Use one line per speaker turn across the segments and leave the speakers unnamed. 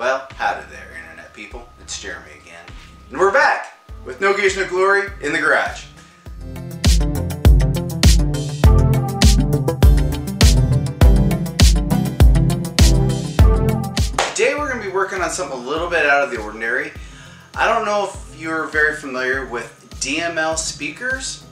Well, howdy there, Internet people. It's Jeremy again. And we're back with Know Gears Know Glory in the garage. Today we're going to be working on something a little bit out of the ordinary. I don't know if you're very familiar with DML speakers.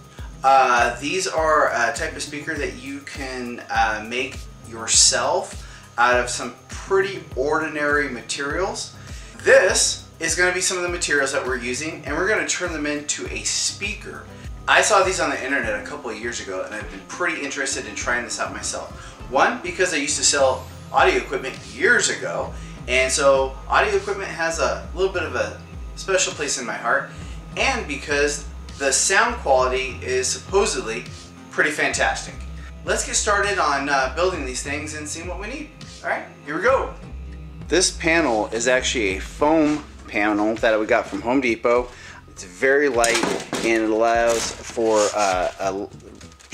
Uh, these are a type of speaker that you can uh, make yourself out of some pretty ordinary materials. This is going to be some of the materials that we're using and we're going to turn them into a speaker. I saw these on the internet a couple of years ago and I've been pretty interested in trying this out myself. One, because I used to sell audio equipment years ago and so audio equipment has a little bit of a special place in my heart and because the sound quality is supposedly pretty fantastic. Let's get started on uh, building these things and seeing what we need. All right, here we go. This panel is actually a foam panel that we got from Home Depot. It's very light and it allows for uh, a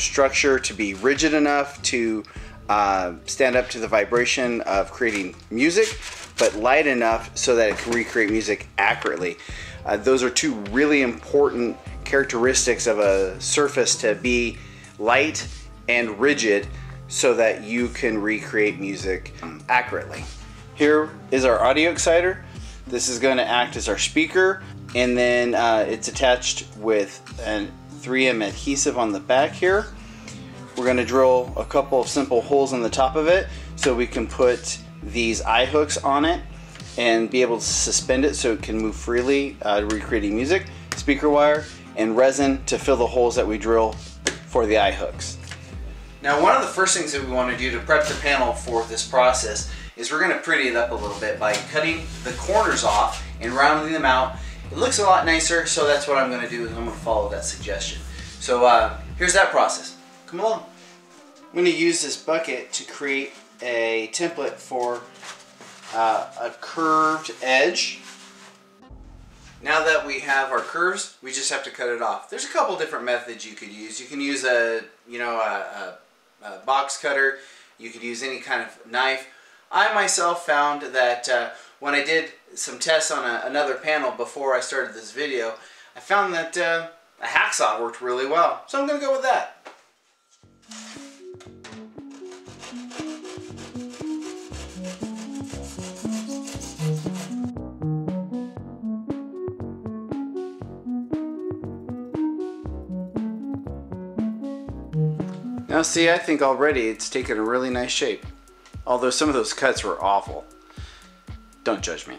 structure to be rigid enough to uh, stand up to the vibration of creating music, but light enough so that it can recreate music accurately. Uh, those are two really important characteristics of a surface to be light and rigid so that you can recreate music accurately. Here is our audio exciter. This is going to act as our speaker and then uh, it's attached with a 3M adhesive on the back here. We're going to drill a couple of simple holes in the top of it so we can put these eye hooks on it and be able to suspend it so it can move freely uh, recreating music, speaker wire, and resin to fill the holes that we drill for the eye hooks. Now one of the first things that we want to do to prep the panel for this process is we're going to pretty it up a little bit by cutting the corners off and rounding them out. It looks a lot nicer so that's what I'm going to do is I'm going to follow that suggestion. So uh, here's that process. Come along. I'm going to use this bucket to create a template for uh, a curved edge. Now that we have our curves, we just have to cut it off. There's a couple different methods you could use. You can use a, you know, a, a, a box cutter. You could use any kind of knife. I myself found that uh, when I did some tests on a, another panel before I started this video, I found that uh, a hacksaw worked really well. So I'm going to go with that. Now see, I think already it's taken a really nice shape. Although some of those cuts were awful. Don't judge me.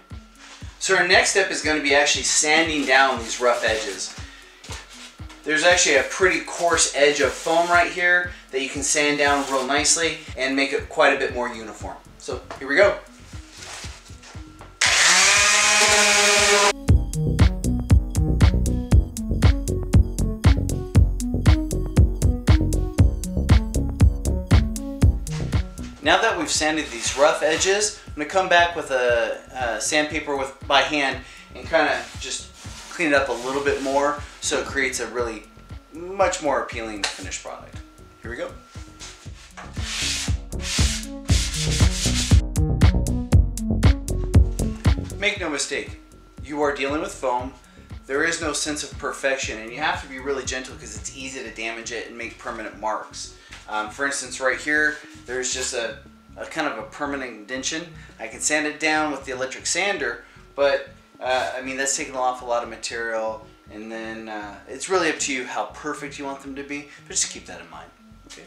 So our next step is going to be actually sanding down these rough edges. There's actually a pretty coarse edge of foam right here that you can sand down real nicely and make it quite a bit more uniform. So here we go. We've sanded these rough edges, I'm to come back with a, a sandpaper with by hand and kind of just clean it up a little bit more so it creates a really much more appealing finished product. Here we go. Make no mistake, you are dealing with foam. There is no sense of perfection and you have to be really gentle because it's easy to damage it and make permanent marks. Um, for instance, right here, there's just a, a, kind of a permanent indention. I can sand it down with the electric sander, but uh, I mean, that's taking off a lot of material. And then uh, it's really up to you how perfect you want them to be, but just keep that in mind. Okay.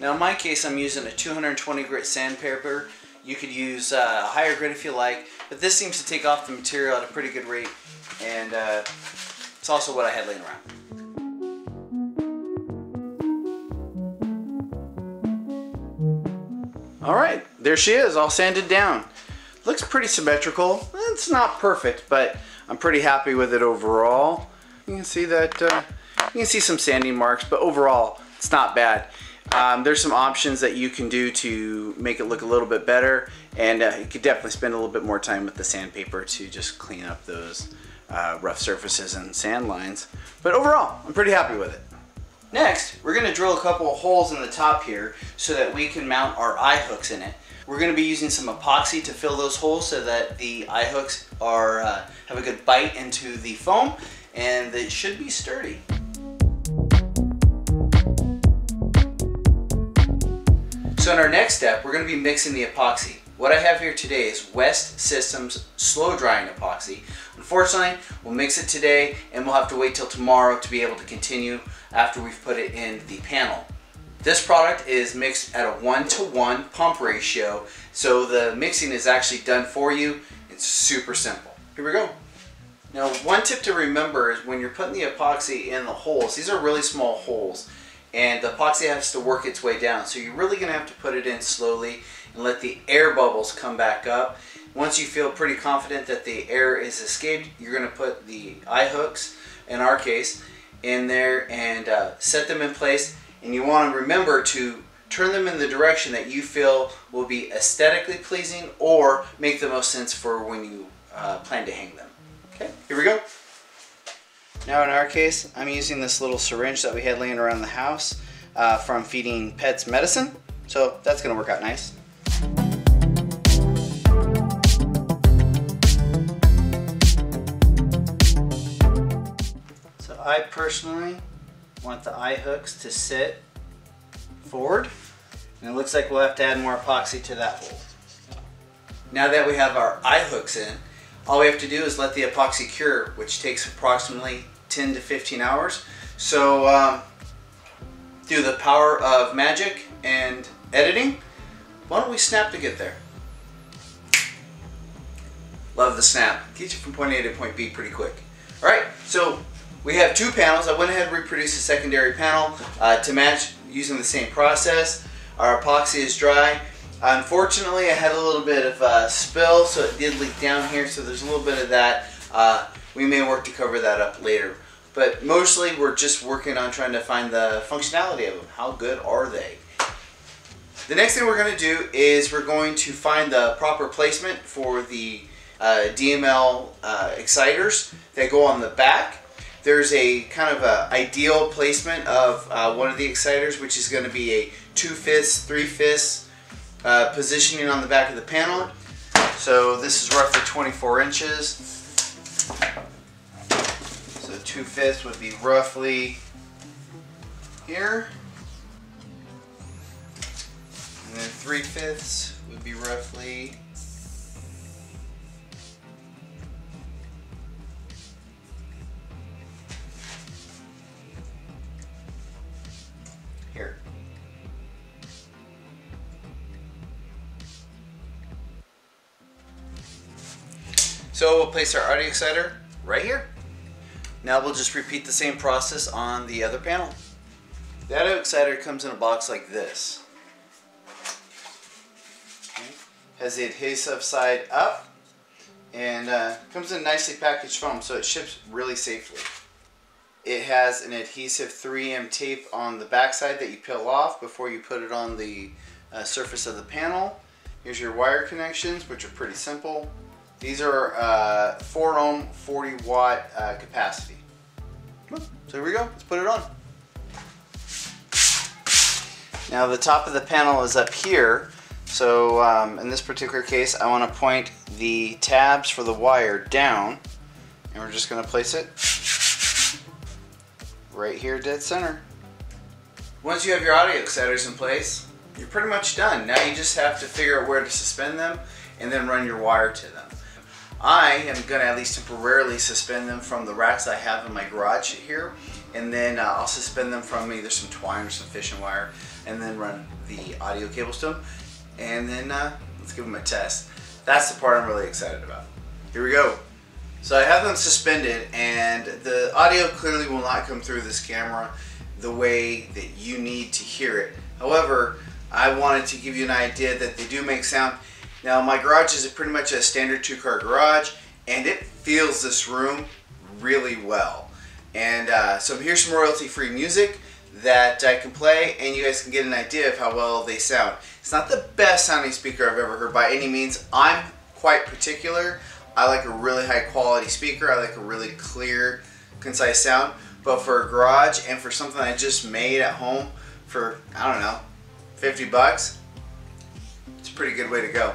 Now in my case, I'm using a 220 grit sandpaper. You could use uh, a higher grit if you like, but this seems to take off the material at a pretty good rate and uh, it's also what I had laying around. All right, there she is, all sanded down. Looks pretty symmetrical. It's not perfect, but I'm pretty happy with it overall. You can see that, uh, you can see some sanding marks, but overall, it's not bad. Um, there's some options that you can do to make it look a little bit better, and uh, you could definitely spend a little bit more time with the sandpaper to just clean up those uh, rough surfaces and sand lines. But overall, I'm pretty happy with it. Next, we're going to drill a couple of holes in the top here so that we can mount our eye hooks in it. We're going to be using some epoxy to fill those holes so that the eye hooks are uh, have a good bite into the foam and it should be sturdy. So in our next step, we're going to be mixing the epoxy. What I have here today is West Systems slow drying epoxy. Unfortunately, we'll mix it today and we'll have to wait till tomorrow to be able to continue after we've put it in the panel. This product is mixed at a one to one pump ratio, so the mixing is actually done for you. It's super simple. Here we go. Now, one tip to remember is when you're putting the epoxy in the holes, these are really small holes, and the epoxy has to work its way down. So you're really gonna have to put it in slowly and let the air bubbles come back up. Once you feel pretty confident that the air is escaped, you're gonna put the eye hooks, in our case, in there and uh, set them in place. And you wanna remember to turn them in the direction that you feel will be aesthetically pleasing or make the most sense for when you uh, plan to hang them. Okay, here we go. Now in our case, I'm using this little syringe that we had laying around the house uh, from feeding pets medicine. So that's gonna work out nice. I personally want the eye hooks to sit forward and it looks like we'll have to add more epoxy to that hole. Now that we have our eye hooks in, all we have to do is let the epoxy cure, which takes approximately 10 to 15 hours. So um, through the power of magic and editing, why don't we snap to get there? Love the snap. Gets you from point A to point B pretty quick. All right, so we have two panels. I went ahead and reproduced a secondary panel uh, to match using the same process. Our epoxy is dry. Unfortunately, I had a little bit of uh, spill, so it did leak down here, so there's a little bit of that. Uh, we may work to cover that up later. But mostly, we're just working on trying to find the functionality of them. How good are they? The next thing we're going to do is we're going to find the proper placement for the uh, DML uh, exciters that go on the back. There's a kind of a ideal placement of uh, one of the exciters, which is going to be a 2 fifths, 3 fifths, uh, positioning on the back of the panel. So this is roughly 24 inches. So 2 fifths would be roughly here. And then 3 fifths would be roughly So we'll place our audio exciter right here. Now we'll just repeat the same process on the other panel. The audio exciter comes in a box like this. Okay. Has the adhesive side up and uh, comes in nicely packaged foam so it ships really safely. It has an adhesive 3M tape on the backside that you peel off before you put it on the uh, surface of the panel. Here's your wire connections, which are pretty simple. These are uh, 4 ohm, 40 watt uh, capacity. So here we go, let's put it on. Now the top of the panel is up here, so um, in this particular case I want to point the tabs for the wire down, and we're just going to place it right here dead center. Once you have your audio exciters in place, you're pretty much done. Now you just have to figure out where to suspend them and then run your wire to them. I am going to at least temporarily suspend them from the racks I have in my garage here and then uh, I'll suspend them from either some twine or some fishing wire and then run the audio cables to them and then uh, let's give them a test. That's the part I'm really excited about. Here we go. So I have them suspended and the audio clearly will not come through this camera the way that you need to hear it. However, I wanted to give you an idea that they do make sound. Now my garage is pretty much a standard two car garage and it feels this room really well. And uh, so here's some royalty free music that I can play and you guys can get an idea of how well they sound. It's not the best sounding speaker I've ever heard by any means. I'm quite particular. I like a really high quality speaker. I like a really clear, concise sound. but for a garage and for something I just made at home for, I don't know, 50 bucks, it's a pretty good way to go.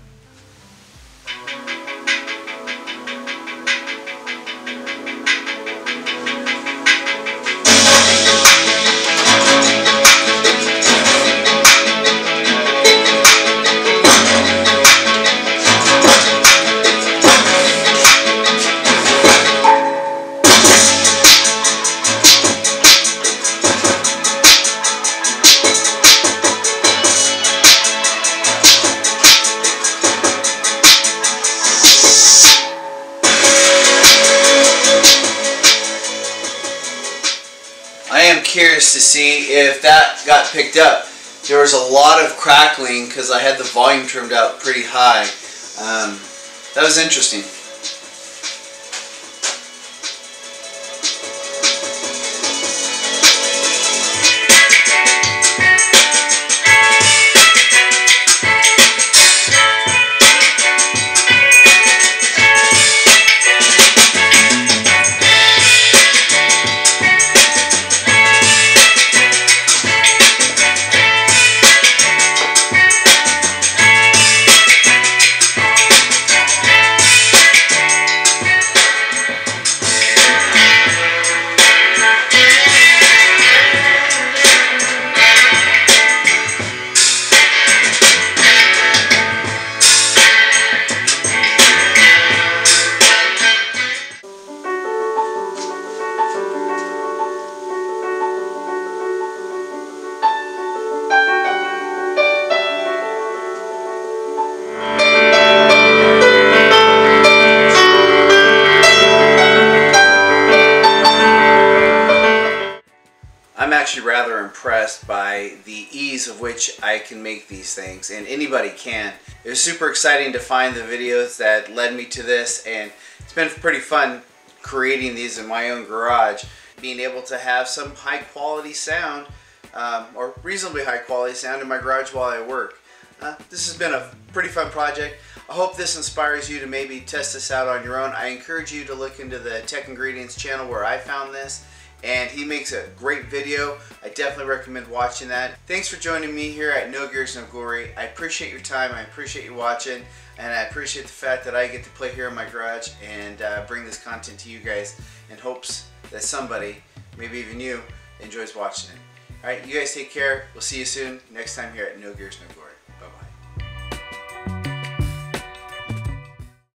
Picked up. There was a lot of crackling because I had the volume trimmed out pretty high. Um, that was interesting. I can make these things, and anybody can. It was super exciting to find the videos that led me to this, and it's been pretty fun creating these in my own garage. Being able to have some high quality sound, um, or reasonably high quality sound in my garage while I work. Uh, this has been a pretty fun project. I hope this inspires you to maybe test this out on your own. I encourage you to look into the Tech Ingredients channel where I found this and he makes a great video. I definitely recommend watching that. Thanks for joining me here at Know Gears Know Glory. I appreciate your time. I appreciate you watching, and I appreciate the fact that I get to play here in my garage and uh, bring this content to you guys in hopes that somebody, maybe even you, enjoys watching it. All right, you guys take care. We'll see you soon next time here at Know Gears Know Glory.